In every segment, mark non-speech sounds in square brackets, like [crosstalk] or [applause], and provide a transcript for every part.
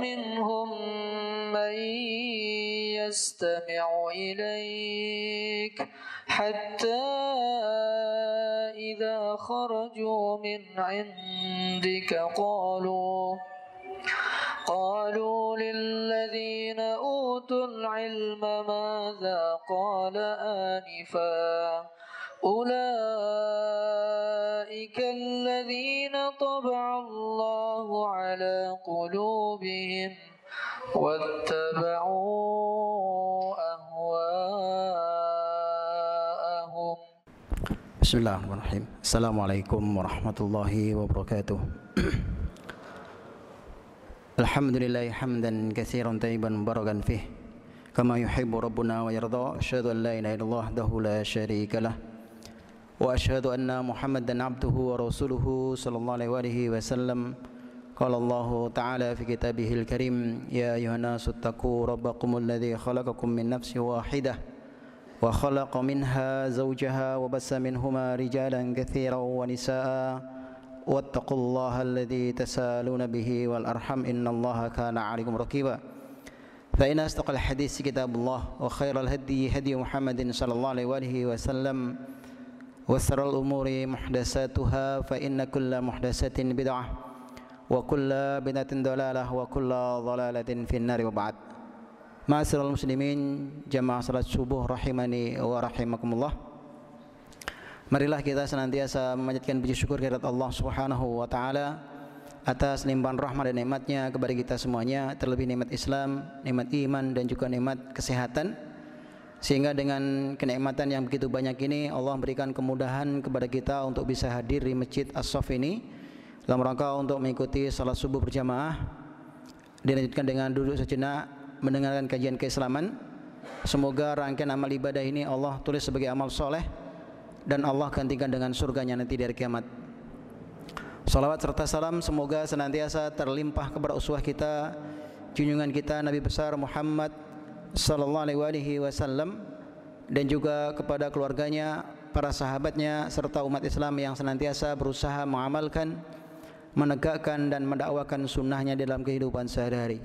ومنهم من يستمع إليك حتى إذا خرجوا من عندك قالوا قالوا للذين أوتوا العلم ماذا قال آنفا؟ أولئك الذين طبع الله على قلوبهم واتبعوا أهواءهم. بسم الله الرحمن الرحيم. السلام عليكم ورحمة الله وبركاته. [clears throat] الحمد لله حمدا كثيرا طيبا مباركا فيه. كما يحب ربنا ويرضى أشهد أن لا إله إلا الله وحده لا شريك له. وأشهد أن محمدا عبده ورسوله صلى الله عليه وآله وسلم. قال الله تعالى في كتابه الكريم يا أيها الناس اتقوا ربكم الذي خلقكم من نفس واحدة وخلق منها زوجها وبس منهما رجالا كثيرا ونساء واتقوا الله الذي تسالون به والأرحم إن الله كان عليكم رقيبا. فإن أصدق الحديث كتاب الله وخير الهدي هدي محمد صلى الله عليه وآله وسلم. وسر الأمور محدثاتها فإن كل محدثة بدعة وكل بدعة ضلالة وكل ضلالة في النار وبعد Ma'asyiral muslimin jamaah salat subuh rahimani wa rahimakumullah Marilah kita senantiasa memanjatkan puji syukur kehadirat Allah Subhanahu wa taala atas limpahan rahmat dan nikmatnya kepada kita semuanya terlebih nikmat Islam, nikmat iman dan juga nikmat kesehatan sehingga dengan kenikmatan yang begitu banyak ini Allah memberikan kemudahan kepada kita untuk bisa hadir di Masjid As-Saff ini. Dalam rangka untuk mengikuti salat subuh berjamaah dilanjutkan dengan duduk sejenak mendengarkan kajian keislaman. Semoga rangkaian amal ibadah ini Allah tulis sebagai amal soleh dan Allah gantikan dengan surganya nanti dari kiamat. Salawat serta salam semoga senantiasa terlimpah kepada uswah kita junjungan kita Nabi besar Muhammad sallallahu alaihi wasallam dan juga kepada keluarganya para sahabatnya serta umat Islam yang senantiasa berusaha mengamalkan menegakkan dan mendakwakan sunnahnya dalam kehidupan sehari-hari.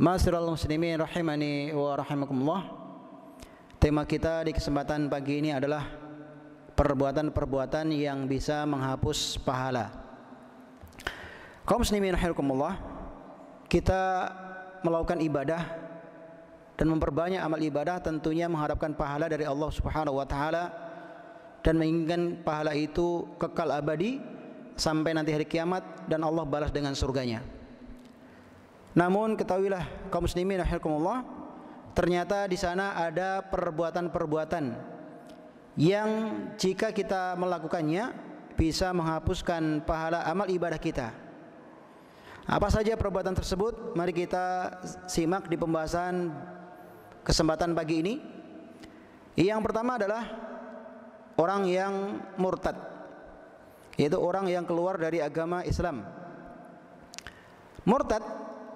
Masiral muslimin rahimani wa rahimakumullah. Tema kita di kesempatan pagi ini adalah Perbuatan-perbuatan yang bisa menghapus pahala. Kaum muslimin rahimakumullah Kita melakukan ibadah Dan memperbanyak amal ibadah Tentunya mengharapkan pahala dari Allah subhanahu wa ta'ala Dan menginginkan pahala itu kekal abadi Sampai nanti hari kiamat Dan Allah balas dengan surganya namun ketahuilah kaum muslimin rahimakumullah, ternyata di sana ada perbuatan-perbuatan yang jika kita melakukannya bisa menghapuskan pahala amal ibadah kita. Apa saja perbuatan tersebut? Mari kita simak di pembahasan kesempatan pagi ini. Yang pertama adalah orang yang murtad, yaitu orang yang keluar dari agama Islam. Murtad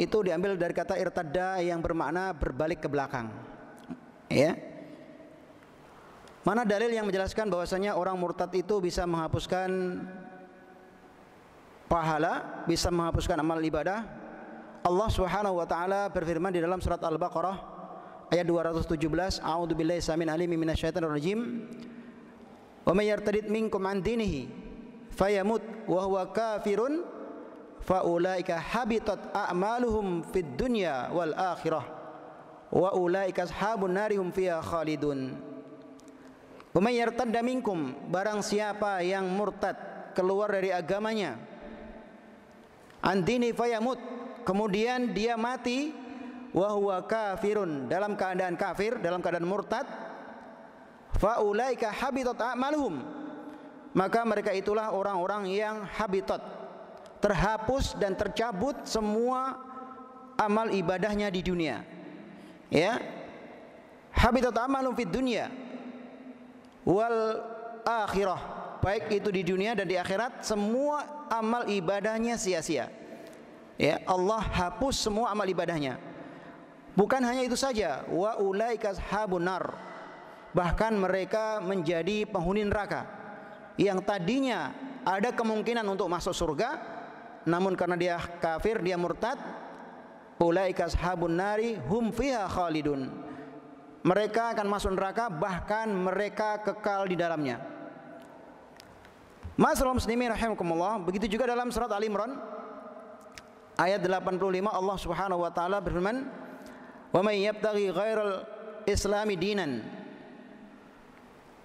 itu diambil dari kata irtadda yang bermakna berbalik ke belakang. Ya. Mana dalil yang menjelaskan bahwasanya orang murtad itu bisa menghapuskan pahala, bisa menghapuskan amal ibadah? Allah Subhanahu wa taala berfirman di dalam surat Al-Baqarah ayat 217, A'udzu billahi samin alim minasyaitonir rajim. Wa may yartadid minkum an dinihi fayamut wa huwa kafirun faulaika habitat a'maluhum fid dunya wal akhirah wa ulaika ashabun narihum fiha khalidun wa may yartadda minkum barang siapa yang murtad keluar dari agamanya andini fayamut kemudian dia mati wa huwa kafirun dalam keadaan kafir dalam keadaan murtad faulaika habitat a'maluhum maka mereka itulah orang-orang yang habitat terhapus dan tercabut semua amal ibadahnya di dunia. Ya. Habitat amalum fid dunya wal akhirah. Baik itu di dunia dan di akhirat semua amal ibadahnya sia-sia. Ya, Allah hapus semua amal ibadahnya. Bukan hanya itu saja, wa ulaika ashabun Bahkan mereka menjadi penghuni neraka. Yang tadinya ada kemungkinan untuk masuk surga namun karena dia kafir dia murtad ulaika ashabun nari hum fiha khalidun. Mereka akan masuk neraka bahkan mereka kekal di dalamnya. Masalah muslimin rahimakumullah begitu juga dalam surat Ali Imran ayat 85 Allah Subhanahu wa taala berfirman wa may yabtaghi ghairal islami dinan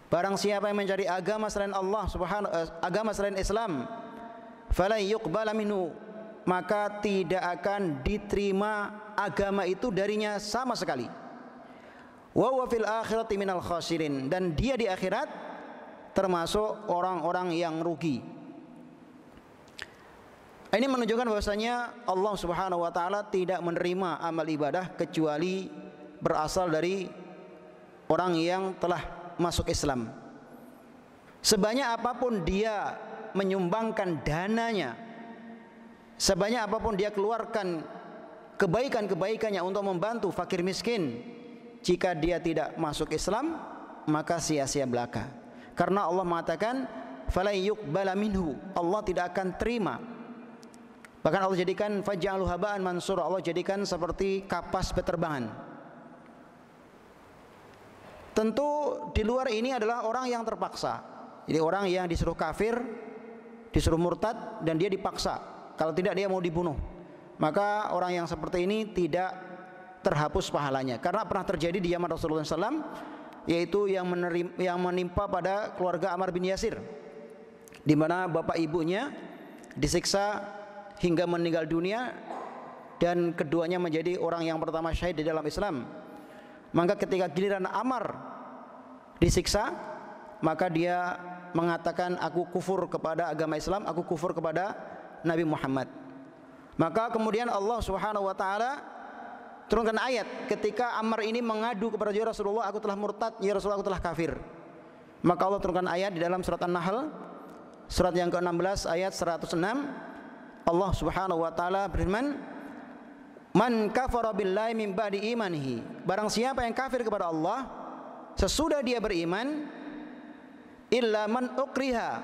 Barang siapa yang mencari agama selain Allah Subhanahu uh, agama selain Islam fala yuqbala minhu maka tidak akan diterima agama itu darinya sama sekali. Wa huwa fil akhirati minal khasirin dan dia di akhirat termasuk orang-orang yang rugi. Ini menunjukkan bahwasanya Allah Subhanahu wa taala tidak menerima amal ibadah kecuali berasal dari orang yang telah masuk Islam. Sebanyak apa pun dia menyumbangkan dananya, sebanyak apa pun dia keluarkan kebaikan-kebaikannya untuk membantu fakir miskin, jika dia tidak masuk Islam, maka sia-sia belaka. Karena Allah mengatakan, "Fala yuqbala minhu." Allah tidak akan terima. Bahkan Allah jadikan faj'alu haba'an mansur. Allah jadikan seperti kapas peterbangan. Tentu di luar ini adalah orang yang terpaksa. Jadi orang yang disuruh kafir, disuruh murtad dan dia dipaksa. Kalau tidak dia mau dibunuh. Maka orang yang seperti ini tidak terhapus pahalanya. Karena pernah terjadi di zaman Rasulullah SAW, yaitu yang, menerima, yang menimpa pada keluarga Amr bin Yasir, di mana bapak ibunya disiksa hingga meninggal dunia dan keduanya menjadi orang yang pertama syahid di dalam Islam. Maka ketika giliran Amar disiksa maka dia mengatakan aku kufur kepada agama Islam aku kufur kepada Nabi Muhammad. Maka kemudian Allah Subhanahu wa taala turunkan ayat ketika Ammar ini mengadu kepada Rasulullah aku telah murtad ya Rasulullah aku telah kafir. Maka Allah turunkan ayat di dalam surat An-Nahl surat yang ke-16 ayat 106 Allah Subhanahu wa taala berfirman Man kafara billahi min ba'di imanihi. Barang siapa yang kafir kepada Allah sesudah dia beriman illa man ukriha.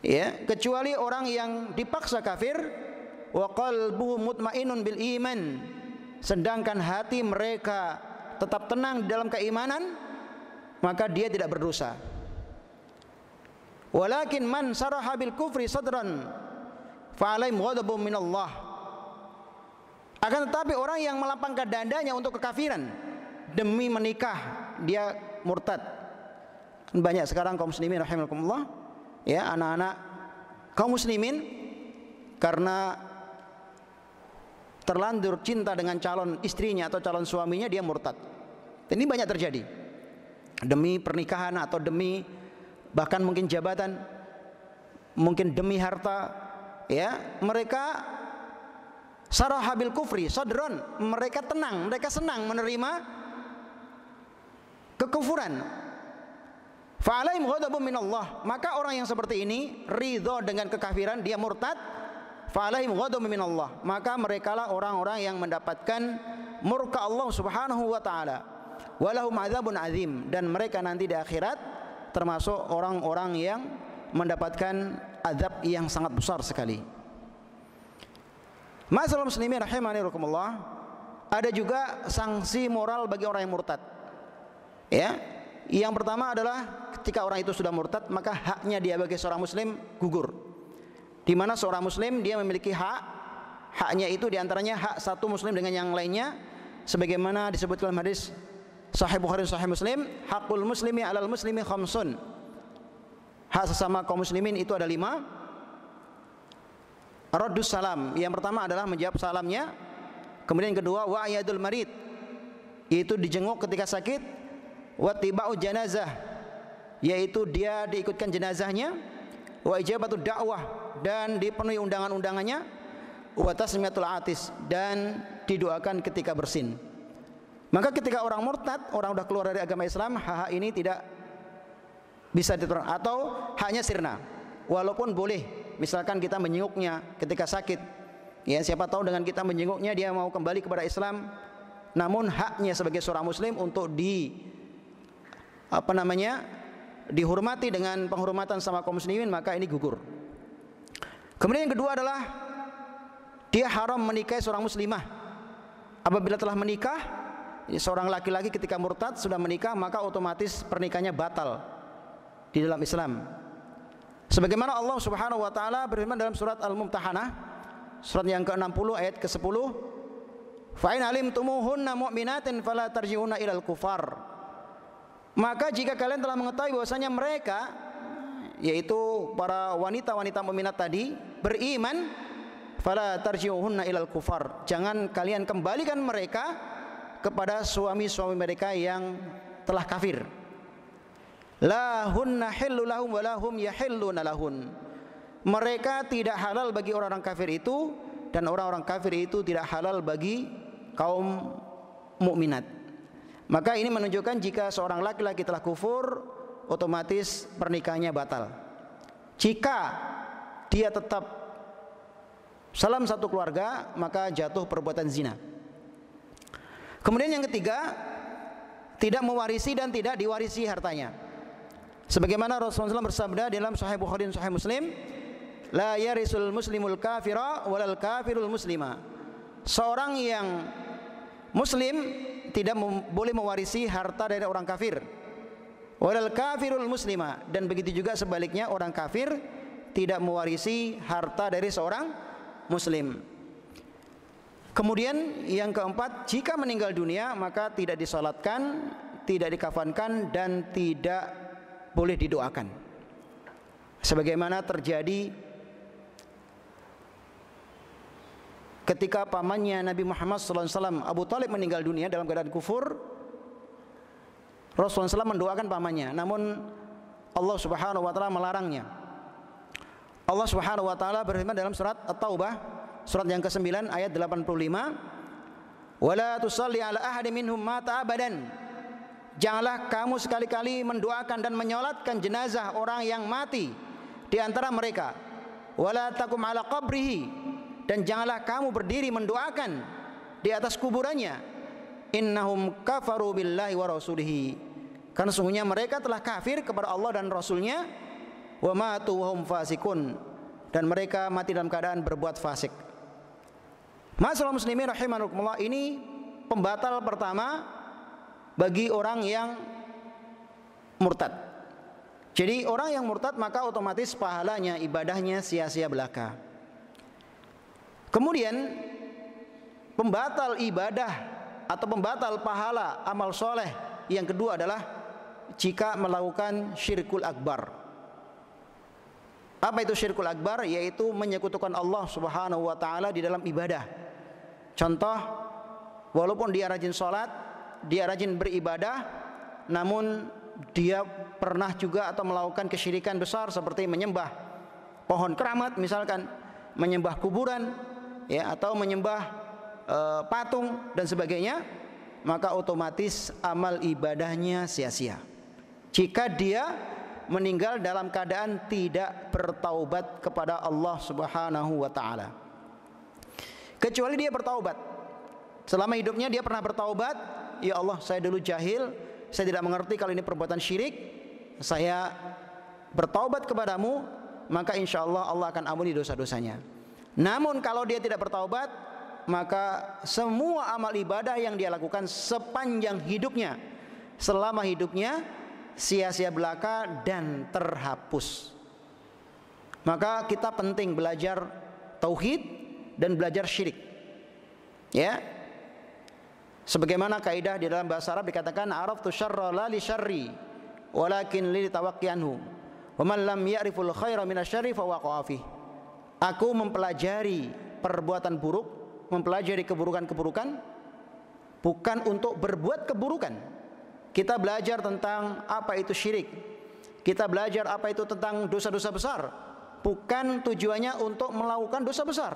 Ya kecuali orang yang dipaksa kafir wa qalbuhu mutmainnun bil iman. Sedangkan hati mereka tetap tenang dalam keimanan maka dia tidak berdosa walakin man saraha bil kufri sadran fa alaihim ghadabun akan tetapi orang yang melapangkan dandanya untuk kekafiran demi menikah dia murtad. Banyak sekarang kaum muslimin rahimakumullah ya anak-anak kaum muslimin karena terlanjur cinta dengan calon istrinya atau calon suaminya dia murtad. Ini banyak terjadi. Demi pernikahan atau demi bahkan mungkin jabatan, mungkin demi harta, ya mereka sarahabil kufri, sadron, mereka tenang, mereka senang menerima kekufuran. Fa'alaihim ghadabun min Allah. Maka orang yang seperti ini ridho dengan kekafiran, dia murtad. Fa'alaihim ghadabun min Allah. Maka merekalah orang-orang yang mendapatkan murka Allah Subhanahu wa taala. Walahum adzabun azim dan mereka nanti di akhirat termasuk orang-orang yang mendapatkan azab yang sangat besar sekali. Masalah muslimin rahimani ada juga sanksi moral bagi orang yang murtad. Ya, yang pertama adalah ketika orang itu sudah murtad maka haknya dia bagi seorang muslim gugur. Di mana seorang muslim dia memiliki hak, haknya itu di antaranya hak satu muslim dengan yang lainnya, sebagaimana disebutkan dalam hadis Sahih Bukhari Sahih Muslim, hakul muslimi alal muslimi khamsun. Hak sesama kaum muslimin itu ada lima. Raddus salam. Yang pertama adalah menjawab salamnya. Kemudian yang kedua wa'yadul marid. Yaitu dijenguk ketika sakit watibau janazah yaitu dia diikutkan jenazahnya wa ijabatu dakwah dan dipenuhi undangan-undangannya wa tasmiyatul atis dan didoakan ketika bersin maka ketika orang murtad orang sudah keluar dari agama Islam hak ini tidak bisa diterang atau hanya sirna walaupun boleh misalkan kita menjenguknya ketika sakit ya siapa tahu dengan kita menjenguknya dia mau kembali kepada Islam namun haknya sebagai seorang muslim untuk di apa namanya dihormati dengan penghormatan sama kaum muslimin maka ini gugur. Kemudian yang kedua adalah dia haram menikahi seorang muslimah. Apabila telah menikah, seorang laki-laki ketika murtad sudah menikah maka otomatis pernikahannya batal di dalam Islam. Sebagaimana Allah Subhanahu wa taala berfirman dalam surat Al-Mumtahanah surat yang ke-60 ayat ke-10 Fa in alimtumuhunna mu'minatin fala tarji'una ilal kufar. Maka jika kalian telah mengetahui bahwasanya mereka yaitu para wanita-wanita mukminat tadi beriman fala tarji'uhunna ilal kufar jangan kalian kembalikan mereka kepada suami-suami mereka yang telah kafir. La hunna lahum wa lahum yahilluna lahun. Mereka tidak halal bagi orang-orang kafir itu dan orang-orang kafir itu tidak halal bagi kaum mukminat. Maka ini menunjukkan jika seorang laki-laki telah kufur otomatis pernikahannya batal. Jika dia tetap salam satu keluarga maka jatuh perbuatan zina kemudian yang ketiga tidak mewarisi dan tidak diwarisi hartanya. Sebagaimana Rasulullah SAW bersabda dalam Sahih Bukhari dan Sahih Muslim la yarisul muslimul kafira walal kafirul muslima. Seorang yang muslim tidak boleh mewarisi harta dari orang kafir. Walal kafirul muslima. Dan begitu juga sebaliknya orang kafir tidak mewarisi harta dari seorang muslim. Kemudian yang keempat, jika meninggal dunia maka tidak disolatkan, tidak dikafankan dan tidak boleh didoakan. Sebagaimana terjadi ketika pamannya Nabi Muhammad SAW Abu Talib meninggal dunia dalam keadaan kufur Rasulullah SAW mendoakan pamannya namun Allah Subhanahu wa taala melarangnya Allah Subhanahu wa taala berfirman dalam surat At-Taubah surat yang ke-9 ayat 85 Wala tusalli ala ahadin minhum mata abadan. Janganlah kamu sekali-kali mendoakan dan menyolatkan jenazah orang yang mati di antara mereka. Wala takum ala qabrihi. Dan janganlah kamu berdiri mendoakan di atas kuburannya. Innahum kafaru billahi wa rasulihi. Karena sungguhnya mereka telah kafir kepada Allah dan Rasulnya. Wa matu hum fasikun dan mereka mati dalam keadaan berbuat fasik. Masalah muslimin rahimakumullah ini pembatal pertama bagi orang yang murtad. Jadi orang yang murtad maka otomatis pahalanya ibadahnya sia-sia belaka. Kemudian pembatal ibadah atau pembatal pahala amal soleh yang kedua adalah jika melakukan syirkul akbar apa itu syirkul akbar? Yaitu menyekutukan Allah Subhanahu wa taala di dalam ibadah. Contoh, walaupun dia rajin sholat, dia rajin beribadah, namun dia pernah juga atau melakukan kesyirikan besar seperti menyembah pohon keramat misalkan, menyembah kuburan, ya atau menyembah e, patung dan sebagainya, maka otomatis amal ibadahnya sia-sia. Jika dia meninggal dalam keadaan tidak bertaubat kepada Allah Subhanahu wa taala. Kecuali dia bertaubat. Selama hidupnya dia pernah bertaubat, ya Allah, saya dulu jahil, saya tidak mengerti kalau ini perbuatan syirik. Saya bertaubat kepadamu, maka insya Allah Allah akan ampuni dosa-dosanya. Namun kalau dia tidak bertaubat, maka semua amal ibadah yang dia lakukan sepanjang hidupnya, selama hidupnya sia-sia belaka dan terhapus. Maka kita penting belajar tauhid dan belajar syirik. Ya. Sebagaimana kaidah di dalam bahasa Arab dikatakan araftu syarra la li syarri walakin li tawaqqianhu. Wa man lam ya'riful khaira minasyarri fa Aku mempelajari perbuatan buruk, mempelajari keburukan-keburukan bukan untuk berbuat keburukan, kita belajar tentang apa itu syirik. Kita belajar apa itu tentang dosa-dosa besar. Bukan tujuannya untuk melakukan dosa besar.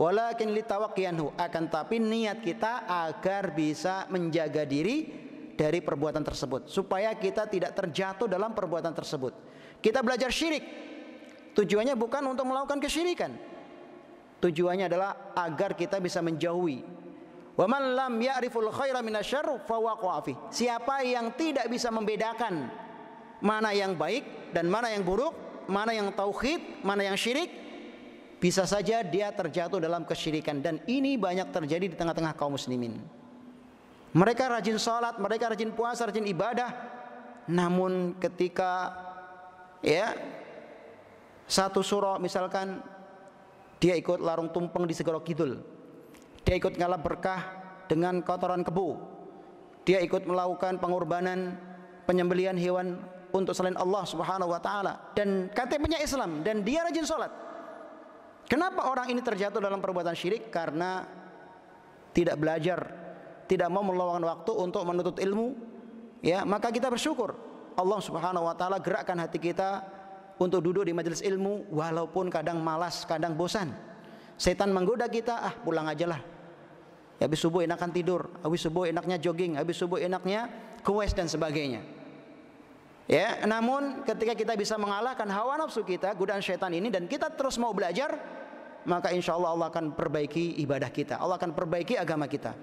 Walakin litawaqqiyanhu akan tapi niat kita agar bisa menjaga diri dari perbuatan tersebut supaya kita tidak terjatuh dalam perbuatan tersebut. Kita belajar syirik. Tujuannya bukan untuk melakukan kesyirikan. Tujuannya adalah agar kita bisa menjauhi Wa man lam ya'riful khaira minasyarr fi. Siapa yang tidak bisa membedakan mana yang baik dan mana yang buruk, mana yang tauhid, mana yang syirik, bisa saja dia terjatuh dalam kesyirikan dan ini banyak terjadi di tengah-tengah kaum muslimin. Mereka rajin sholat, mereka rajin puasa, rajin ibadah, namun ketika ya satu surah misalkan dia ikut larung tumpeng di segoro kidul, dia ikut ngalah berkah dengan kotoran kebu, dia ikut melakukan pengorbanan penyembelian hewan untuk selain Allah Subhanahu wa taala dan KTP-nya Islam dan dia rajin sholat. Kenapa orang ini terjatuh dalam perbuatan syirik? Karena tidak belajar, tidak mau meluangkan waktu untuk menuntut ilmu, ya, maka kita bersyukur Allah Subhanahu wa taala gerakkan hati kita untuk duduk di majelis ilmu walaupun kadang malas, kadang bosan. Setan menggoda kita, ah pulang aja lah. Habis subuh enakan tidur, habis subuh enaknya jogging, habis subuh enaknya kues dan sebagainya. Ya, namun ketika kita bisa mengalahkan hawa nafsu kita, godaan syaitan ini dan kita terus mau belajar, maka insya Allah Allah akan perbaiki ibadah kita. Allah akan perbaiki agama kita.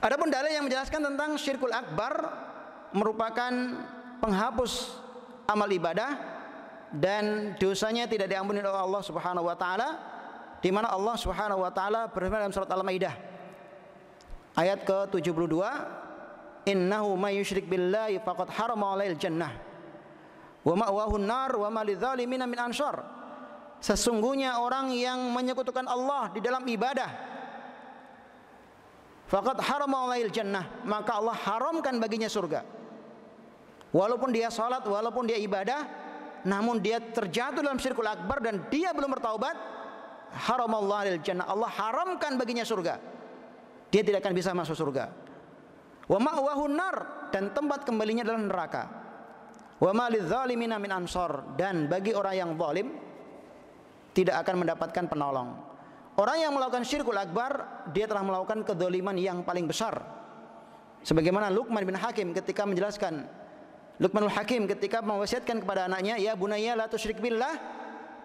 Adapun dalil yang menjelaskan tentang syirkul akbar merupakan penghapus amal ibadah dan dosanya tidak diampuni oleh Allah Subhanahu wa taala di mana Allah Subhanahu wa taala berfirman dalam surat Al-Maidah ayat ke-72 innahu may yusyrik billahi faqad harama alail jannah. Wa ma'wahu nar wa ma lidzalimina min ansar sesungguhnya orang yang menyekutukan Allah di dalam ibadah faqad harama alail jannah maka Allah haramkan baginya surga. Walaupun dia salat walaupun dia ibadah namun dia terjatuh dalam syirkul akbar dan dia belum bertaubat haramallahu alail jannah. Allah haramkan baginya surga. Dia tidak akan bisa masuk surga Wa nar dan tempat kembalinya adalah neraka. Wa ansor dan bagi orang yang zalim tidak akan mendapatkan penolong. Orang yang melakukan syirkul akbar dia telah melakukan kedzaliman yang paling besar. Sebagaimana Luqman bin Hakim ketika menjelaskan Luqmanul Hakim ketika mewasiatkan kepada anaknya, "Ya bunayya la tusyrik billah,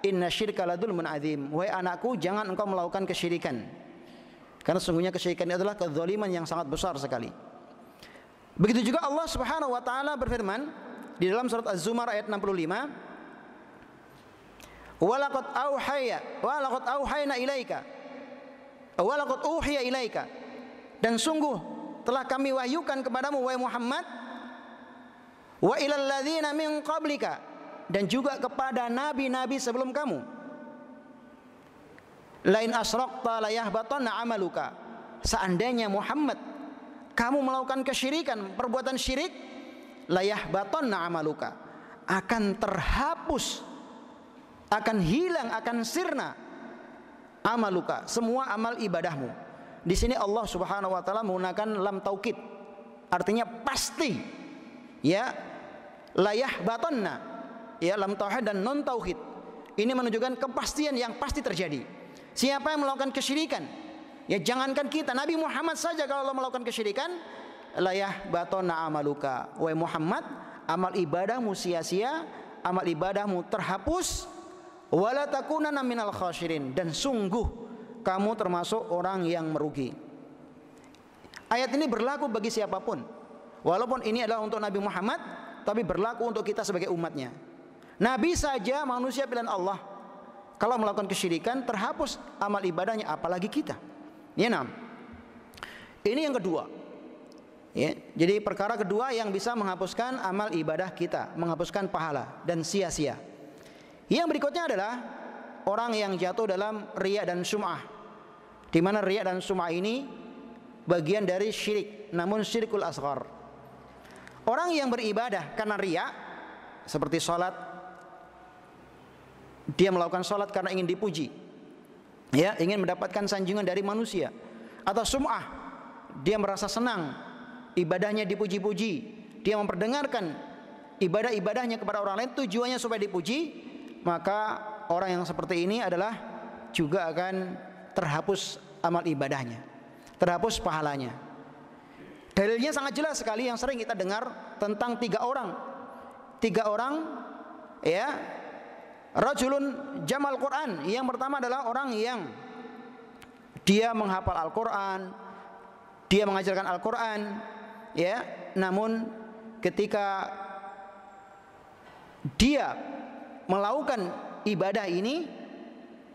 inna syirka ladzulmun adzim." Wahai anakku, jangan engkau melakukan kesyirikan. Karena sesungguhnya kesyirikan itu adalah kezaliman yang sangat besar sekali. Begitu juga Allah Subhanahu wa taala berfirman di dalam surat Az-Zumar ayat 65 Walaqad auhaya walaqad auhayna ilaika walaqad uhiya ilaika. Dan sungguh telah kami wahyukan kepadamu wahai Muhammad wa ilal ladzina min qablika dan juga kepada nabi-nabi sebelum kamu lain asraqta la yahbatanna amaluka. Seandainya Muhammad kamu melakukan kesyirikan, perbuatan syirik, layah baton amaluka akan terhapus, akan hilang, akan sirna amaluka, semua amal ibadahmu. Di sini Allah Subhanahu wa taala menggunakan lam taukid. Artinya pasti. Ya. Layah batonna. Ya, lam tauhid dan non tauhid. Ini menunjukkan kepastian yang pasti terjadi. Siapa yang melakukan kesyirikan, Ya jangankan kita, Nabi Muhammad saja kalau Allah melakukan kesyirikan, layah batona amaluka. Wahai Muhammad, amal ibadahmu sia-sia, amal ibadahmu terhapus, wala takunana minal khasirin dan sungguh kamu termasuk orang yang merugi. Ayat ini berlaku bagi siapa pun. Walaupun ini adalah untuk Nabi Muhammad, tapi berlaku untuk kita sebagai umatnya. Nabi saja manusia pilihan Allah. Kalau melakukan kesyirikan terhapus amal ibadahnya apalagi kita. Ya enam. Ini yang kedua. Ya, jadi perkara kedua yang bisa menghapuskan amal ibadah kita, menghapuskan pahala dan sia-sia. Yang berikutnya adalah orang yang jatuh dalam riya dan sum'ah. Di mana riya dan sum'ah ini bagian dari syirik, namun syirikul asghar. Orang yang beribadah karena riya seperti sholat dia melakukan sholat karena ingin dipuji ya ingin mendapatkan sanjungan dari manusia atau sum'ah. Dia merasa senang. Ibadahnya dipuji-puji. Dia memperdengarkan ibadah-ibadahnya kepada orang lain tujuannya supaya dipuji maka orang yang seperti ini adalah juga akan terhapus amal ibadahnya terhapus pahalanya. Dalilnya sangat jelas sekali yang sering kita dengar tentang tiga orang. Tiga orang ya Rajulun jamal Quran. Yang pertama adalah orang yang dia menghafal Al-Quran, dia mengajarkan Al-Quran, ya. Namun ketika dia melakukan ibadah ini,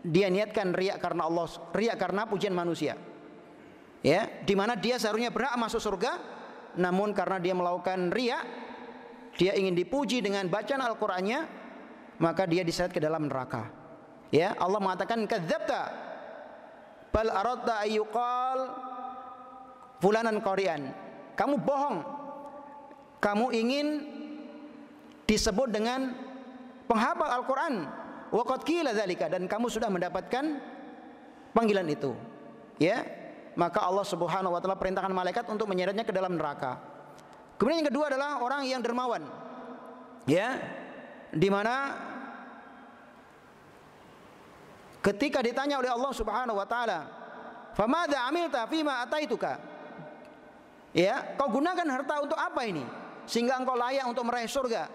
dia niatkan riak karena Allah, riak karena pujian manusia. Ya, di mana dia seharusnya berhak masuk surga, namun karena dia melakukan riak, dia ingin dipuji dengan bacaan Al-Qur'annya, maka dia diseret ke dalam neraka. Ya, Allah mengatakan kadzabta bal aradta ayyuqal fulanan qari'an. Kamu bohong. Kamu ingin disebut dengan penghafal Al-Qur'an waqad qila dzalika dan kamu sudah mendapatkan panggilan itu. Ya. Maka Allah Subhanahu wa taala perintahkan malaikat untuk menyeretnya ke dalam neraka. Kemudian yang kedua adalah orang yang dermawan. Ya. Di mana ketika ditanya oleh Allah Subhanahu wa taala, "Famadza amilta fima ataituka?" Ya, kau gunakan harta untuk apa ini? Sehingga engkau layak untuk meraih surga.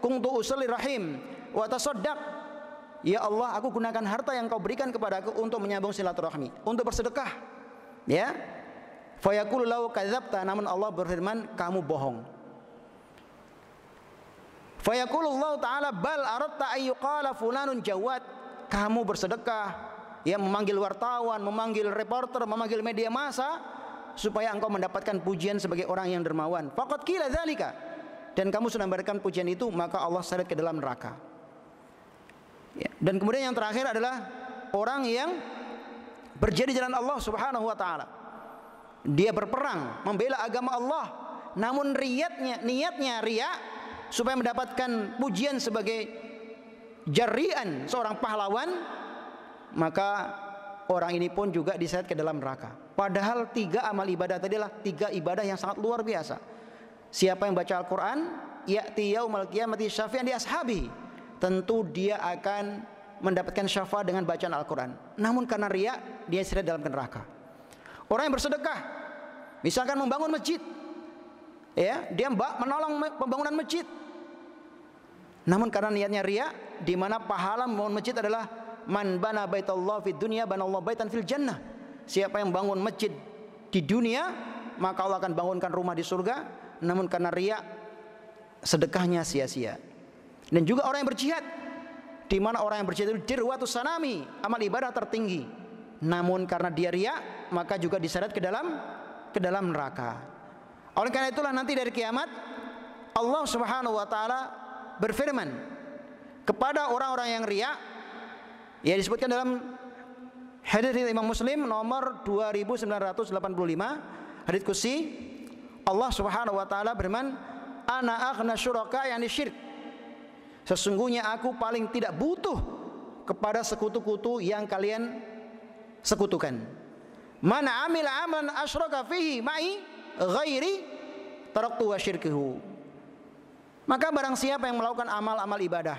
Kuntu usalli rahim wa tasaddaq Ya Allah, aku gunakan harta yang kau berikan kepadaku untuk menyambung silaturahmi, untuk bersedekah. Ya. Fayaqulu lau kadzabta, namun Allah berfirman, kamu bohong. Fayaqulu Allah Ta'ala bal aradta ayyuqala fulanun jawad. Kamu bersedekah, ya memanggil wartawan, memanggil reporter, memanggil media massa supaya engkau mendapatkan pujian sebagai orang yang dermawan. Faqad qila dzalika. Dan kamu sudah memberikan pujian itu, maka Allah seret ke dalam neraka. Ya. Dan kemudian yang terakhir adalah orang yang berjadi jalan Allah Subhanahu wa taala. Dia berperang membela agama Allah, namun niatnya niatnya ria supaya mendapatkan pujian sebagai jarian seorang pahlawan, maka orang ini pun juga diseret ke dalam neraka. Padahal tiga amal ibadah tadi adalah tiga ibadah yang sangat luar biasa. Siapa yang baca Al-Qur'an, ya'ti yaumal qiyamati syafi'an di ashabi tentu dia akan mendapatkan syafaat dengan bacaan Al-Quran. Namun karena ria, dia seret dalam neraka. Orang yang bersedekah, misalkan membangun masjid, ya, dia menolong pembangunan masjid. Namun karena niatnya ria, di mana pahala membangun masjid adalah man bana baitallah fid dunya banallahu baitan fil jannah. Siapa yang bangun masjid di dunia, maka Allah akan bangunkan rumah di surga. Namun karena ria, sedekahnya sia-sia. Dan juga orang yang berjihad di mana orang yang berjihad itu dirwatu sanami, amal ibadah tertinggi. Namun karena dia ria, maka juga diseret ke dalam ke dalam neraka. Oleh karena itulah nanti dari kiamat Allah Subhanahu wa taala berfirman kepada orang-orang yang ria ya disebutkan dalam hadis Imam Muslim nomor 2985 hadis kursi Allah Subhanahu wa taala berfirman ana aghna syuraka yang syirik Sesungguhnya aku paling tidak butuh kepada sekutu-kutu yang kalian sekutukan. Mana amil amalan asyraka fihi ma'i ghairi taraktu wa syirkihu. Maka barang siapa yang melakukan amal-amal ibadah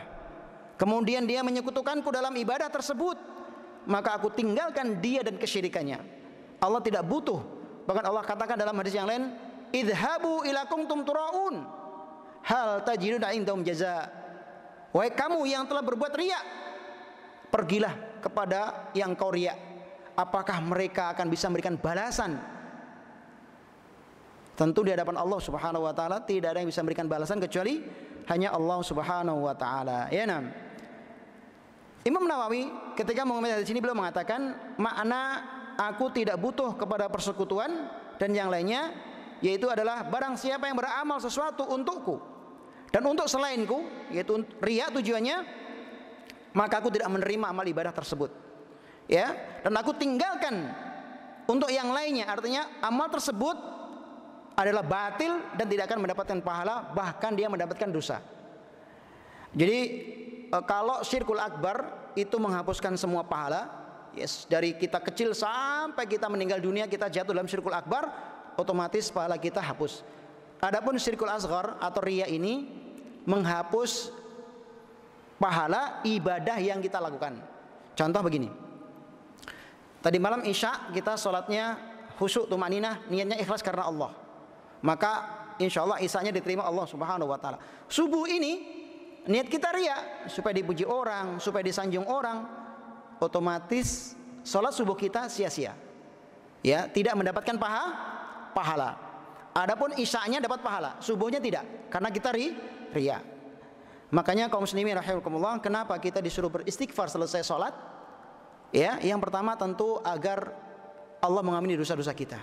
kemudian dia menyekutukanku dalam ibadah tersebut maka aku tinggalkan dia dan kesyirikannya. Allah tidak butuh. Bahkan Allah katakan dalam hadis yang lain, "Idhabu ila kuntum turaun hal tajiduna indahum jaza." Wahai kamu yang telah berbuat riak, pergilah kepada yang kau riak. Apakah mereka akan bisa memberikan balasan? Tentu di hadapan Allah Subhanahu wa taala tidak ada yang bisa memberikan balasan kecuali hanya Allah Subhanahu wa taala. Ya nam. Imam Nawawi ketika mengomentari di sini beliau mengatakan makna aku tidak butuh kepada persekutuan dan yang lainnya yaitu adalah barang siapa yang beramal sesuatu untukku dan untuk selainku, yaitu ria tujuannya, maka aku tidak menerima amal ibadah tersebut. Ya, dan aku tinggalkan untuk yang lainnya. Artinya amal tersebut adalah batil dan tidak akan mendapatkan pahala, bahkan dia mendapatkan dosa. Jadi e, kalau syirkul akbar itu menghapuskan semua pahala, yes, dari kita kecil sampai kita meninggal dunia kita jatuh dalam syirkul akbar, otomatis pahala kita hapus. Adapun syirkul asghar atau ria ini menghapus pahala ibadah yang kita lakukan. Contoh begini. Tadi malam Isya kita sholatnya khusyuk tumaninah niatnya ikhlas karena Allah. Maka insya Allah isanya diterima Allah Subhanahu wa taala. Subuh ini niat kita ria supaya dipuji orang, supaya disanjung orang, otomatis sholat subuh kita sia-sia. Ya, tidak mendapatkan paha, pahala. Adapun isya'nya dapat pahala, subuhnya tidak karena kita ri, ria. Makanya kaum muslimin rahimakumullah, kenapa kita disuruh beristighfar selesai sholat? Ya, yang pertama tentu agar Allah mengampuni dosa-dosa kita.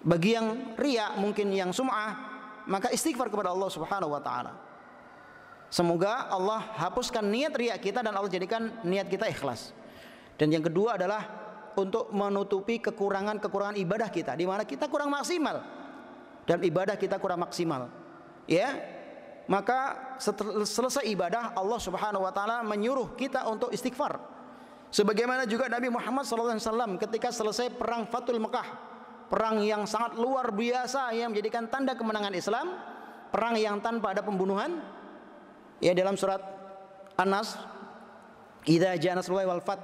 Bagi yang ria mungkin yang sum'ah, maka istighfar kepada Allah Subhanahu wa taala. Semoga Allah hapuskan niat ria kita dan Allah jadikan niat kita ikhlas. Dan yang kedua adalah untuk menutupi kekurangan-kekurangan ibadah kita di mana kita kurang maksimal dan ibadah kita kurang maksimal. Ya. Maka selesai ibadah Allah Subhanahu wa taala menyuruh kita untuk istighfar. Sebagaimana juga Nabi Muhammad SAW ketika selesai perang Fatul Mekah, perang yang sangat luar biasa yang menjadikan tanda kemenangan Islam, perang yang tanpa ada pembunuhan. Ya dalam surat An-Nas, "Idza jaa nasrullahi wal fath"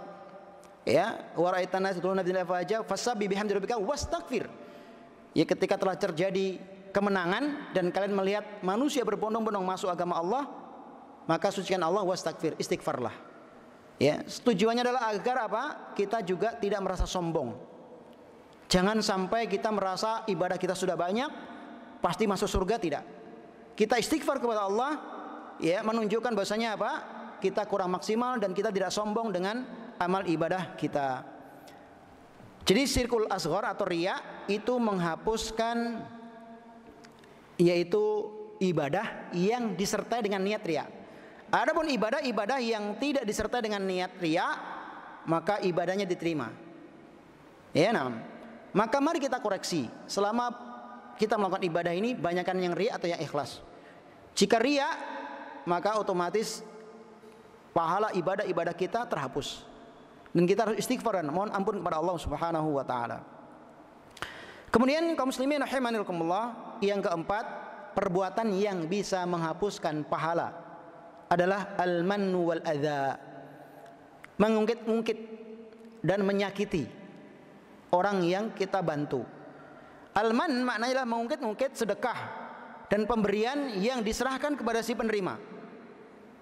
ya wa ra'aitan nas yadkhuluna fi dinillahi fasabbih bihamdi rabbika wastaghfir. Ya ketika telah terjadi kemenangan dan kalian melihat manusia berbondong-bondong masuk agama Allah maka sucikan Allah wastaghfir istighfarlah. Ya tujuannya adalah agar apa? Kita juga tidak merasa sombong jangan sampai kita merasa ibadah kita sudah banyak pasti masuk surga tidak kita istighfar kepada Allah ya menunjukkan bahasanya apa kita kurang maksimal dan kita tidak sombong dengan amal ibadah kita. Jadi sirkul asghar atau ria itu menghapuskan yaitu ibadah yang disertai dengan niat ria. Adapun ibadah-ibadah yang tidak disertai dengan niat ria, maka ibadahnya diterima. Ya, nah. Maka mari kita koreksi selama kita melakukan ibadah ini banyakkan yang ria atau yang ikhlas. Jika ria, maka otomatis pahala ibadah-ibadah kita terhapus. Dan kita harus istighfar dan mohon ampun kepada Allah Subhanahu wa taala. Kemudian kaum muslimin rahimanillah yang keempat, perbuatan yang bisa menghapuskan pahala adalah al-mannu wal adza. Mengungkit-ungkit dan menyakiti orang yang kita bantu. Al-man maknanya adalah mengungkit-ungkit sedekah dan pemberian yang diserahkan kepada si penerima.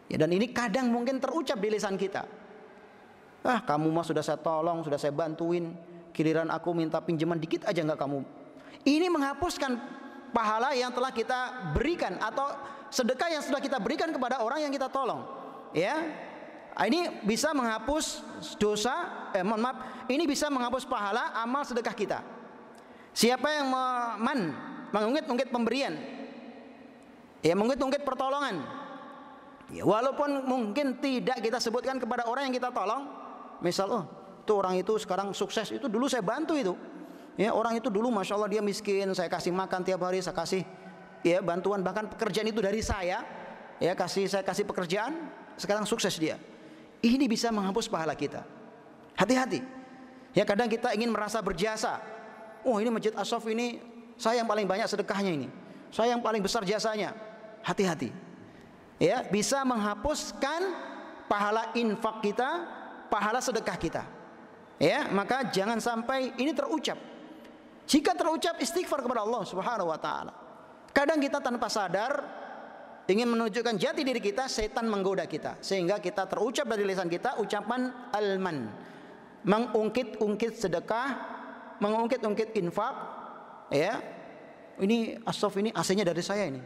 Ya, dan ini kadang mungkin terucap di lisan kita. Ah kamu mah sudah saya tolong, sudah saya bantuin. Kiliran aku minta pinjaman dikit aja nggak kamu. Ini menghapuskan pahala yang telah kita berikan atau sedekah yang sudah kita berikan kepada orang yang kita tolong. Ya, ini bisa menghapus dosa, eh, mohon maaf, ini bisa menghapus pahala amal sedekah kita. Siapa yang man mengungkit-ungkit pemberian, ya mengungkit-ungkit pertolongan, ya, walaupun mungkin tidak kita sebutkan kepada orang yang kita tolong, Misal oh itu orang itu sekarang sukses itu dulu saya bantu itu. Ya orang itu dulu masya Allah dia miskin saya kasih makan tiap hari saya kasih ya bantuan bahkan pekerjaan itu dari saya ya kasih saya kasih pekerjaan sekarang sukses dia. Ini bisa menghapus pahala kita. Hati-hati. Ya kadang kita ingin merasa berjasa. Oh ini masjid Asaf ini saya yang paling banyak sedekahnya ini. Saya yang paling besar jasanya. Hati-hati. Ya bisa menghapuskan pahala infak kita pahala sedekah kita. Ya, maka jangan sampai ini terucap. Jika terucap istighfar kepada Allah Subhanahu wa taala. Kadang kita tanpa sadar ingin menunjukkan jati diri kita, setan menggoda kita sehingga kita terucap dari lisan kita ucapan alman. Mengungkit-ungkit sedekah, mengungkit-ungkit infak, ya. Ini asof ini AC-nya dari saya ini.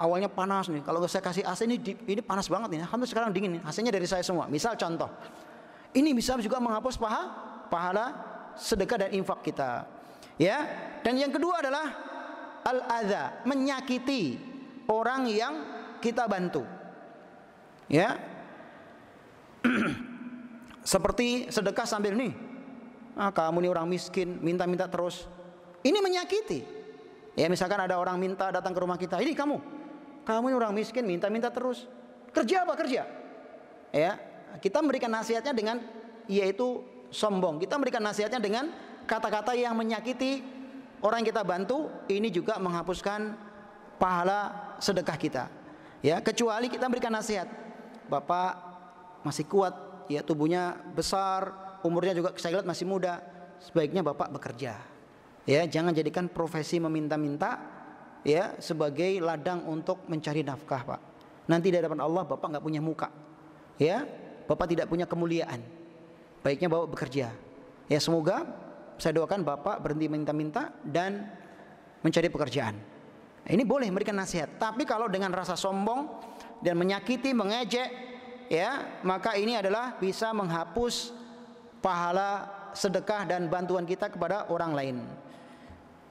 Awalnya panas nih. Kalau saya kasih AC ini ini panas banget nih. Alhamdulillah sekarang dingin nih. AC-nya dari saya semua. Misal contoh. Ini bisa juga menghapus paha, pahala sedekah dan infak kita. Ya. Dan yang kedua adalah al-adza, menyakiti orang yang kita bantu. Ya. [clears throat] Seperti sedekah sambil nih. Ah, kamu nih orang miskin, minta-minta terus. Ini menyakiti. Ya, misalkan ada orang minta datang ke rumah kita, "Ini kamu. Kamu ini orang miskin, minta-minta terus. Kerja apa kerja?" Ya, kita memberikan nasihatnya dengan yaitu sombong. Kita memberikan nasihatnya dengan kata-kata yang menyakiti orang yang kita bantu. Ini juga menghapuskan pahala sedekah kita. Ya, kecuali kita memberikan nasihat. Bapak masih kuat, ya tubuhnya besar, umurnya juga saya lihat masih muda. Sebaiknya Bapak bekerja. Ya, jangan jadikan profesi meminta-minta ya sebagai ladang untuk mencari nafkah, Pak. Nanti di hadapan Allah Bapak nggak punya muka. Ya, Bapak tidak punya kemuliaan. Baiknya Bapak bekerja. Ya semoga saya doakan Bapak berhenti minta-minta dan mencari pekerjaan. Ini boleh memberikan nasihat, tapi kalau dengan rasa sombong dan menyakiti, mengejek, ya, maka ini adalah bisa menghapus pahala sedekah dan bantuan kita kepada orang lain.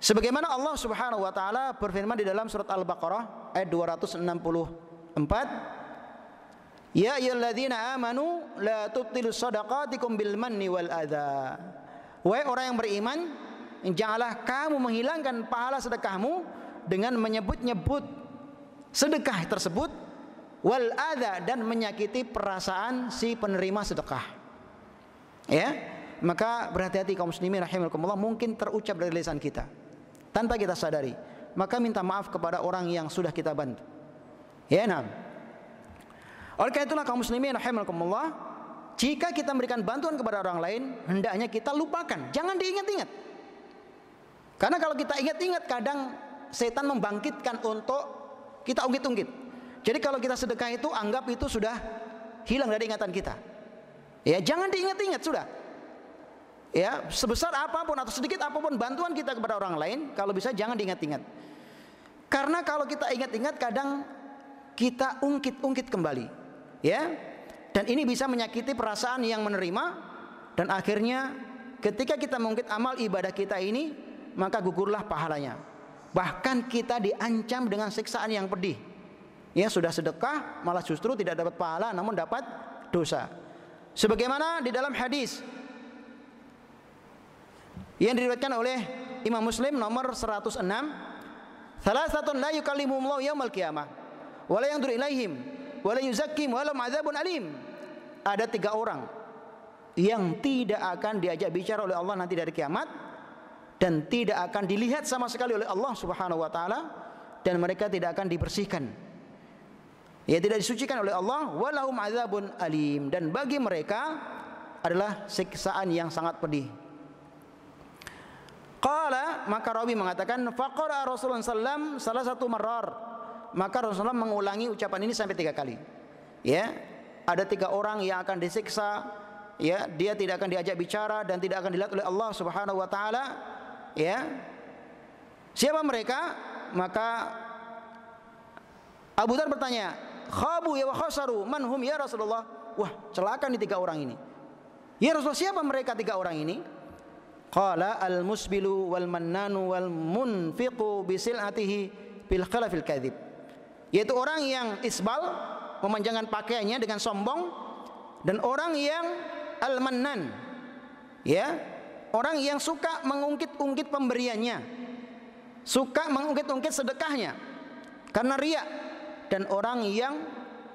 Sebagaimana Allah Subhanahu wa taala berfirman di dalam surat Al-Baqarah ayat 264 Ya ayyuhalladzina amanu la tubtilus shadaqatikum bil manni wal adha. Wahai orang yang beriman, janganlah kamu menghilangkan pahala sedekahmu dengan menyebut-nyebut sedekah tersebut wal adha dan menyakiti perasaan si penerima sedekah. Ya, maka berhati-hati kaum muslimin rahimakumullah mungkin terucap dari lisan kita tanpa kita sadari. Maka minta maaf kepada orang yang sudah kita bantu. Ya, nah. Oleh karena itulah kaum muslimin rahimakumullah, jika kita memberikan bantuan kepada orang lain, hendaknya kita lupakan, jangan diingat-ingat. Karena kalau kita ingat-ingat kadang setan membangkitkan untuk kita ungkit-ungkit. Jadi kalau kita sedekah itu anggap itu sudah hilang dari ingatan kita. Ya, jangan diingat-ingat sudah. Ya, sebesar apa pun atau sedikit apa pun bantuan kita kepada orang lain, kalau bisa jangan diingat-ingat. Karena kalau kita ingat-ingat kadang kita ungkit-ungkit kembali ya dan ini bisa menyakiti perasaan yang menerima dan akhirnya ketika kita mengungkit amal ibadah kita ini maka gugurlah pahalanya bahkan kita diancam dengan siksaan yang pedih ya sudah sedekah malah justru tidak dapat pahala namun dapat dosa sebagaimana di dalam hadis yang diriwayatkan oleh Imam Muslim nomor 106 salah satu la yukallimumullahu yaumal qiyamah wala yang ilaihim wala yuzakkim walam adzabun alim. Ada tiga orang yang tidak akan diajak bicara oleh Allah nanti dari kiamat dan tidak akan dilihat sama sekali oleh Allah Subhanahu wa taala dan mereka tidak akan dibersihkan. Ya tidak disucikan oleh Allah walahum adzabun alim dan bagi mereka adalah siksaan yang sangat pedih. Qala maka rawi mengatakan faqara Rasulullah sallam salah satu marar maka Rasulullah mengulangi ucapan ini sampai tiga kali. Ya, ada tiga orang yang akan disiksa. Ya, dia tidak akan diajak bicara dan tidak akan dilihat oleh Allah Subhanahu Wa Taala. Ya, siapa mereka? Maka Abu Dhar bertanya, Khabu ya wa khasaru manhum ya Rasulullah. Wah, celaka nih tiga orang ini. Ya Rasulullah, siapa mereka tiga orang ini? Qala al-musbilu wal mannanu wal munfiqu bisil'atihi bil khalafil kadhib yaitu orang yang isbal memanjangkan pakaiannya dengan sombong dan orang yang al-mannan ya orang yang suka mengungkit-ungkit pemberiannya suka mengungkit-ungkit sedekahnya karena riak dan orang yang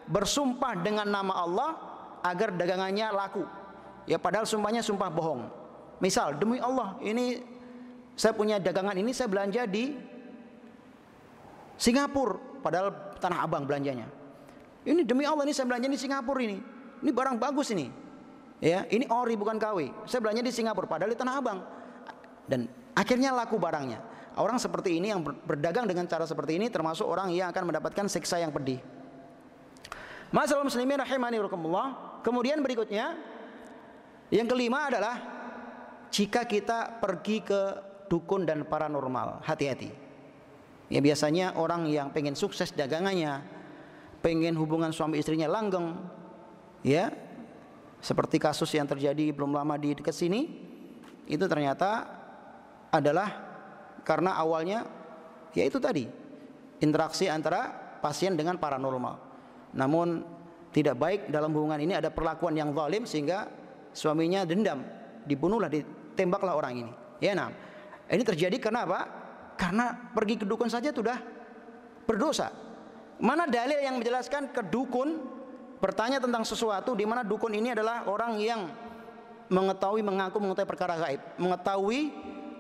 bersumpah dengan nama Allah agar dagangannya laku ya padahal sumpahnya sumpah bohong misal demi Allah ini saya punya dagangan ini saya belanja di Singapura padahal Tanah Abang belanjanya. Ini demi Allah ini saya belanja di Singapura ini. Ini barang bagus ini. Ya, ini ori bukan KW. Saya belanja di Singapura padahal di Tanah Abang. Dan akhirnya laku barangnya. Orang seperti ini yang berdagang dengan cara seperti ini termasuk orang yang akan mendapatkan siksa yang pedih. Masalah muslimin rahimani. Kemudian berikutnya yang kelima adalah jika kita pergi ke dukun dan paranormal, hati-hati. Ya biasanya orang yang pengen sukses dagangannya, pengen hubungan suami istrinya langgeng, ya seperti kasus yang terjadi belum lama di dekat sini, itu ternyata adalah karena awalnya ya itu tadi interaksi antara pasien dengan paranormal. Namun tidak baik dalam hubungan ini ada perlakuan yang zalim sehingga suaminya dendam, dibunuhlah, ditembaklah orang ini. Ya nah, ini terjadi karena apa? Karena pergi ke dukun saja sudah berdosa. Mana dalil yang menjelaskan ke dukun bertanya tentang sesuatu di mana dukun ini adalah orang yang mengetahui mengaku mengetahui perkara gaib, mengetahui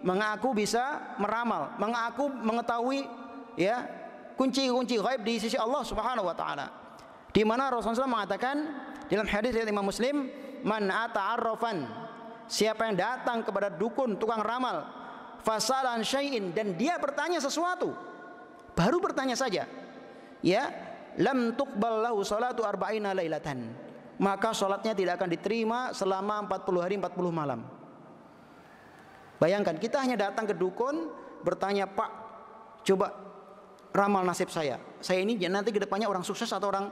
mengaku bisa meramal, mengaku mengetahui ya kunci-kunci gaib di sisi Allah Subhanahu wa taala. Di mana Rasulullah mengatakan dalam hadis riwayat Imam Muslim, "Man ata'arrafan" Siapa yang datang kepada dukun, tukang ramal, fasalan syai'in dan dia bertanya sesuatu baru bertanya saja ya lam tuqbal lahu salatu arba'ina lailatan. Maka salatnya tidak akan diterima selama 40 hari 40 malam. Bayangkan kita hanya datang ke dukun bertanya Pak coba ramal nasib saya. Saya ini nanti ke depannya orang sukses atau orang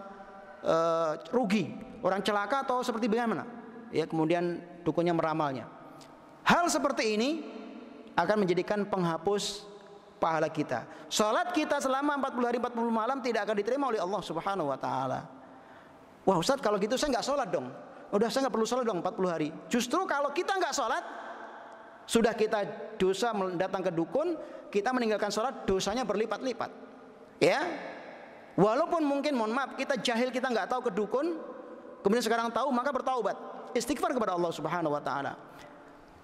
uh, rugi? Orang celaka atau seperti bagaimana? Ya kemudian dukunnya meramalnya. Hal seperti ini akan menjadikan penghapus pahala kita. Salat kita selama 40 hari 40 malam tidak akan diterima oleh Allah Subhanahu wa taala. Wah Ustaz kalau gitu saya nggak sholat dong. Udah saya nggak perlu sholat dong 40 hari. Justru kalau kita nggak sholat, sudah kita dosa datang ke dukun, kita meninggalkan sholat, dosanya berlipat-lipat. Ya, walaupun mungkin mohon maaf kita jahil kita nggak tahu ke dukun, kemudian sekarang tahu maka bertaubat, istighfar kepada Allah Subhanahu Wa Taala.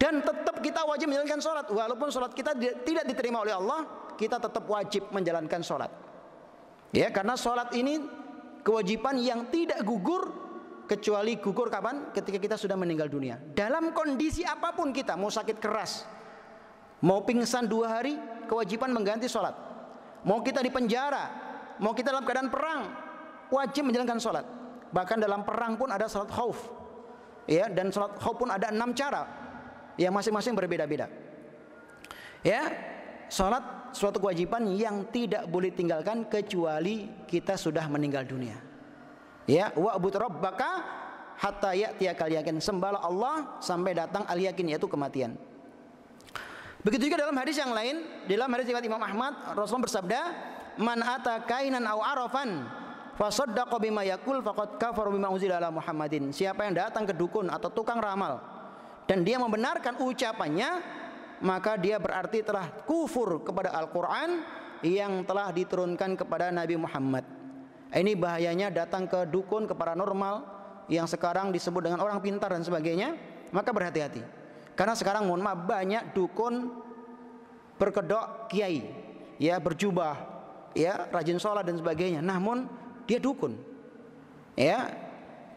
Dan tetap kita wajib menjalankan sholat, walaupun sholat kita tidak diterima oleh Allah, kita tetap wajib menjalankan sholat. Ya, karena sholat ini kewajiban yang tidak gugur kecuali gugur kapan? Ketika kita sudah meninggal dunia. Dalam kondisi apa pun kita, mau sakit keras, mau pingsan dua hari, kewajiban mengganti sholat. Mau kita di penjara, mau kita dalam keadaan perang, wajib menjalankan sholat. Bahkan dalam perang pun ada sholat khauf. Ya, dan sholat khauf pun ada enam cara. Yang masing-masing berbeda-beda. Ya, sholat suatu kewajiban yang tidak boleh tinggalkan kecuali kita sudah meninggal dunia. Ya, wa'bud rabbaka hatta ya'tiyakal yakin. Sembahlah Allah sampai datang al yakin yaitu kematian. Begitu juga dalam hadis yang lain, dalam hadis riwayat Imam Ahmad, Rasulullah bersabda, "Man ata kainan aw arafan fasaddaqa bima yaqul faqad kafara bima ala Muhammadin." Siapa yang datang ke dukun atau tukang ramal dan dia membenarkan ucapannya, maka dia berarti telah kufur kepada Al-Qur'an yang telah diturunkan kepada Nabi Muhammad. Ini bahayanya datang ke dukun, ke paranormal yang sekarang disebut dengan orang pintar dan sebagainya, maka berhati-hati. Karena sekarang mohon maaf banyak dukun berkedok kiai, ya berjubah, ya rajin sholat dan sebagainya. Namun dia dukun, ya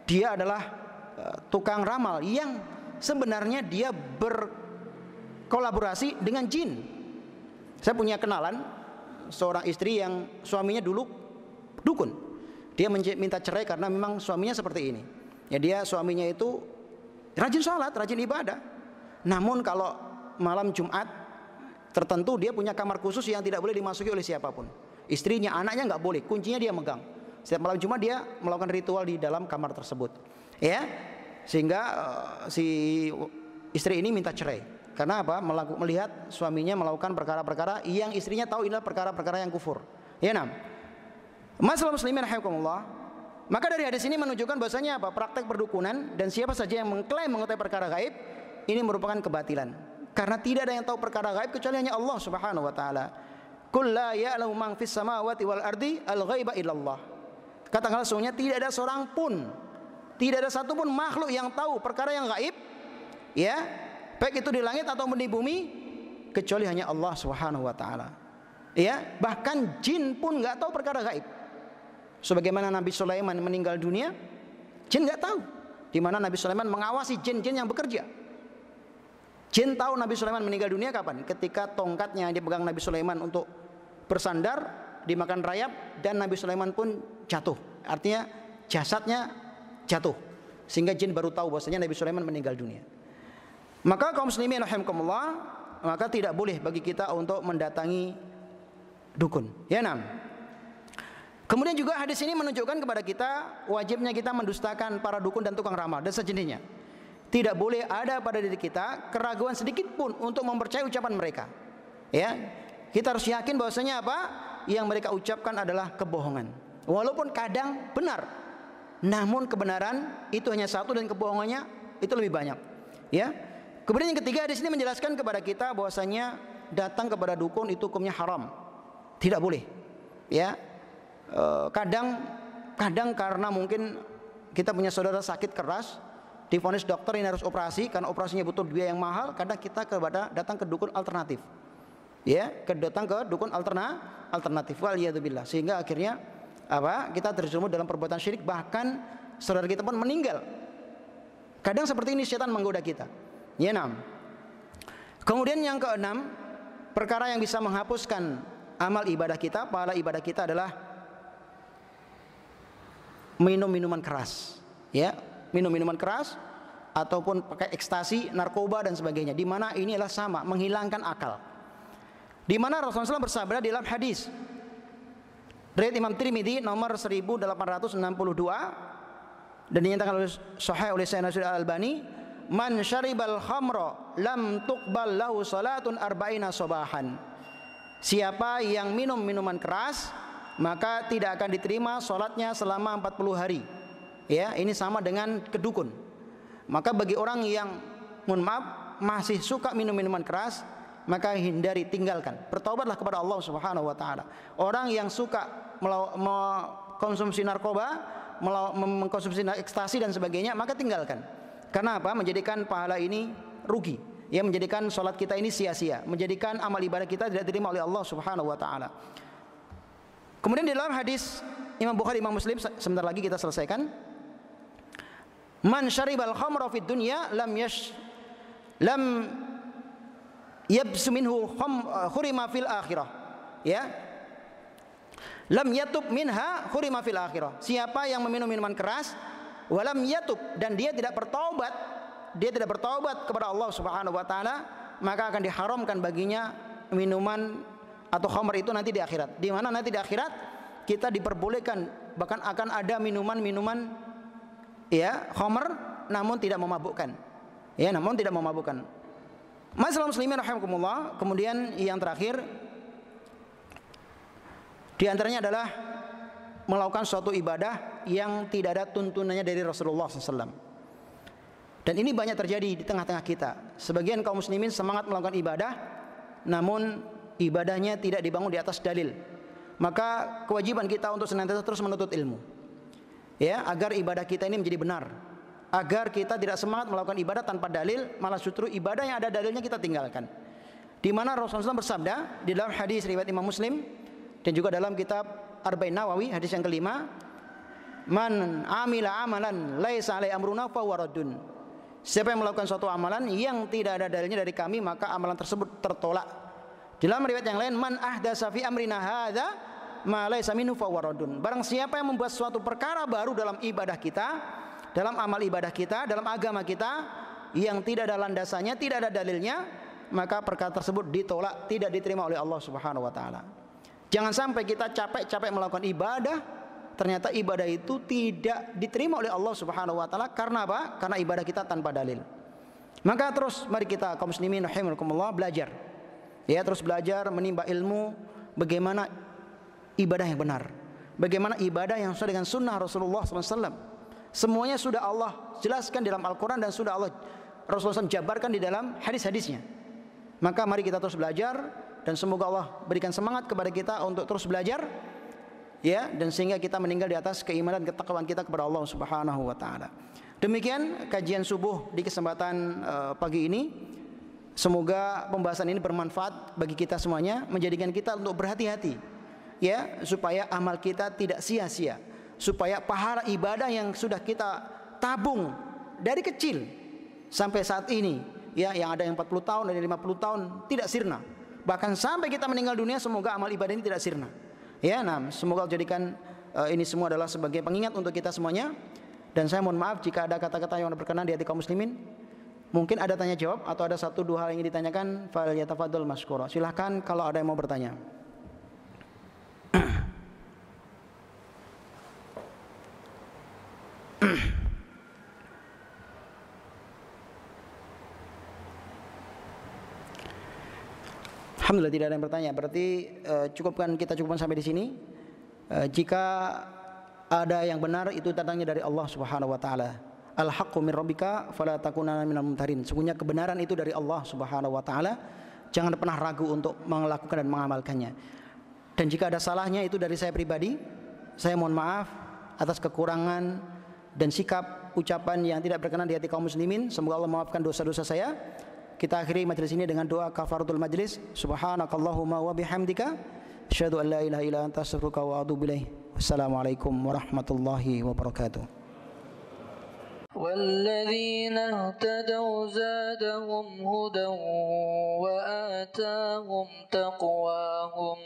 dia adalah uh, tukang ramal yang sebenarnya dia berkolaborasi dengan jin. Saya punya kenalan seorang istri yang suaminya dulu dukun. Dia minta cerai karena memang suaminya seperti ini. Ya dia suaminya itu rajin sholat, rajin ibadah. Namun kalau malam Jumat tertentu dia punya kamar khusus yang tidak boleh dimasuki oleh siapa pun. Istrinya, anaknya nggak boleh, kuncinya dia megang. Setiap malam Jumat dia melakukan ritual di dalam kamar tersebut. Ya, sehingga uh, si istri ini minta cerai. Karena apa? Melihat suaminya melakukan perkara-perkara yang istrinya tahu inilah perkara-perkara yang kufur. Ya, nam. Masalah muslimin rahimakumullah. Maka dari hadis ini menunjukkan bahasanya apa? Praktek perdukunan dan siapa saja yang mengklaim mengetahui perkara gaib ini merupakan kebatilan. Karena tidak ada yang tahu perkara gaib kecuali hanya Allah Subhanahu wa taala. Qul la ya'lamu man fis samawati wal ardi al ghaiba illallah. Katakanlah sesungguhnya tidak ada seorang pun tidak ada satupun makhluk yang tahu perkara yang gaib ya baik itu di langit atau di bumi kecuali hanya Allah Subhanahu wa taala. Ya, bahkan jin pun nggak tahu perkara gaib. Sebagaimana Nabi Sulaiman meninggal dunia, jin nggak tahu di mana Nabi Sulaiman mengawasi jin-jin yang bekerja. Jin tahu Nabi Sulaiman meninggal dunia kapan? Ketika tongkatnya yang dipegang Nabi Sulaiman untuk bersandar dimakan rayap dan Nabi Sulaiman pun jatuh. Artinya jasadnya jatuh. Sehingga jin baru tahu bahwasanya Nabi Sulaiman meninggal dunia. Maka kaum muslimin rahimakumullah, maka tidak boleh bagi kita untuk mendatangi dukun. Ya, nam. Kemudian juga hadis ini menunjukkan kepada kita wajibnya kita mendustakan para dukun dan tukang ramal dan sejenisnya. Tidak boleh ada pada diri kita keraguan sedikit pun untuk mempercayai ucapan mereka. Ya, kita harus yakin bahwasanya apa yang mereka ucapkan adalah kebohongan. Walaupun kadang benar, namun kebenaran itu hanya satu dan kebohongannya itu lebih banyak. Ya. Kemudian yang ketiga di sini menjelaskan kepada kita bahwasanya datang kepada dukun itu hukumnya haram. Tidak boleh. Ya, Eh, kadang kadang karena mungkin kita punya saudara sakit keras difonis dokter ini harus operasi karena operasinya butuh biaya yang mahal kadang kita kepada datang ke dukun alternatif ya ke datang ke dukun alterna alternatif wal sehingga akhirnya apa kita terjerumus dalam perbuatan syirik bahkan saudara kita pun meninggal. Kadang seperti ini setan menggoda kita. Ya enam. Kemudian yang keenam perkara yang bisa menghapuskan amal ibadah kita pahala ibadah kita adalah minum minuman keras. Ya minum minuman keras ataupun pakai ekstasi narkoba dan sebagainya. Di mana ini adalah sama menghilangkan akal. Di mana Rasulullah SAW bersabda dalam hadis dari Imam Tirmidzi nomor 1862 dan dinyatakan oleh Sahih oleh Sayyidina Al Albani man syaribal khamra lam tuqbal lahu salatun arba'ina sabahan. Siapa yang minum minuman keras maka tidak akan diterima salatnya selama 40 hari. Ya, ini sama dengan kedukun. Maka bagi orang yang mohon maaf masih suka minum minuman keras, maka hindari tinggalkan. Bertobatlah kepada Allah Subhanahu wa taala. Orang yang suka mengkonsumsi narkoba, mengkonsumsi ekstasi dan sebagainya, maka tinggalkan. Karena apa? Menjadikan pahala ini rugi. Ya menjadikan sholat kita ini sia-sia, menjadikan amal ibadah kita tidak diterima oleh Allah Subhanahu wa taala. Kemudian di dalam hadis Imam Bukhari Imam Muslim sebentar lagi kita selesaikan. Man syaribal khamra fid dunya lam yash lam yabsu minhu khurima fil akhirah. Ya. Lam yatub minha khurima fil akhirah. Siapa yang meminum minuman keras walam yatub dan dia tidak bertaubat, dia tidak bertaubat kepada Allah Subhanahu wa taala, maka akan diharamkan baginya minuman atau khamr itu nanti di akhirat. Di mana nanti di akhirat kita diperbolehkan bahkan akan ada minuman-minuman ya khamr namun tidak memabukkan. Ya, namun tidak memabukkan. Masalah muslimin rahimakumullah. Kemudian yang terakhir di antaranya adalah melakukan suatu ibadah yang tidak ada tuntunannya dari Rasulullah SAW. Dan ini banyak terjadi di tengah-tengah kita. Sebagian kaum muslimin semangat melakukan ibadah, namun ibadahnya tidak dibangun di atas dalil. Maka kewajiban kita untuk senantiasa terus menuntut ilmu. Ya, agar ibadah kita ini menjadi benar agar kita tidak semangat melakukan ibadah tanpa dalil, malah justru ibadah yang ada dalilnya kita tinggalkan. Di mana Rasulullah SAW bersabda di dalam hadis riwayat Imam Muslim dan juga dalam kitab Arba'in Nawawi hadis yang kelima, "Man amila amalan laisa alai amruna fa waradun." Siapa yang melakukan suatu amalan yang tidak ada dalilnya dari kami, maka amalan tersebut tertolak. Di dalam riwayat yang lain, "Man ahdasa fi amrina hadza ma laisa minhu fa waradun." Barang siapa yang membuat suatu perkara baru dalam ibadah kita, dalam amal ibadah kita, dalam agama kita yang tidak ada landasannya, tidak ada dalilnya, maka perkara tersebut ditolak, tidak diterima oleh Allah Subhanahu wa taala. Jangan sampai kita capek-capek melakukan ibadah, ternyata ibadah itu tidak diterima oleh Allah Subhanahu wa taala karena apa? Karena ibadah kita tanpa dalil. Maka terus mari kita kaum muslimin rahimakumullah belajar. Ya, terus belajar menimba ilmu bagaimana ibadah yang benar. Bagaimana ibadah yang sesuai dengan sunnah Rasulullah SAW. Semuanya sudah Allah jelaskan dalam Al-Quran dan sudah Allah Rasulullah SAW jabarkan di dalam hadis-hadisnya. Maka mari kita terus belajar dan semoga Allah berikan semangat kepada kita untuk terus belajar ya dan sehingga kita meninggal di atas keimanan dan ketakwaan kita kepada Allah Subhanahu wa taala. Demikian kajian subuh di kesempatan uh, pagi ini. Semoga pembahasan ini bermanfaat bagi kita semuanya, menjadikan kita untuk berhati-hati ya supaya amal kita tidak sia-sia supaya pahala ibadah yang sudah kita tabung dari kecil sampai saat ini ya yang ada yang 40 tahun dan 50 tahun tidak sirna. Bahkan sampai kita meninggal dunia semoga amal ibadah ini tidak sirna. Ya nah semoga jadikan uh, ini semua adalah sebagai pengingat untuk kita semuanya. Dan saya mohon maaf jika ada kata-kata yang berkenan di hati kaum muslimin. Mungkin ada tanya jawab atau ada satu dua hal yang ditanyakan fal yatafadhal maskura silahkan kalau ada yang mau bertanya Alhamdulillah tidak ada yang bertanya. Berarti uh, cukupkan kita cukupkan sampai di sini. Uh, jika ada yang benar itu datangnya dari Allah Subhanahu wa taala. Al haqqu min rabbika fala takunanna minal mumtarin. Sesungguhnya kebenaran itu dari Allah Subhanahu wa taala. Jangan pernah ragu untuk melakukan dan mengamalkannya. Dan jika ada salahnya itu dari saya pribadi, saya mohon maaf atas kekurangan dan sikap ucapan yang tidak berkenan di hati kaum muslimin. Semoga Allah memaafkan dosa-dosa saya. Kita akhiri majelis ini dengan doa kafaratul majlis. Subhanakallahumma wa bihamdika asyhadu an la ilaha illa anta astaghfiruka wa atubu ilaik. Wassalamualaikum warahmatullahi wabarakatuh. والذين اهتدوا زادهم هدى وآتاهم تقواهم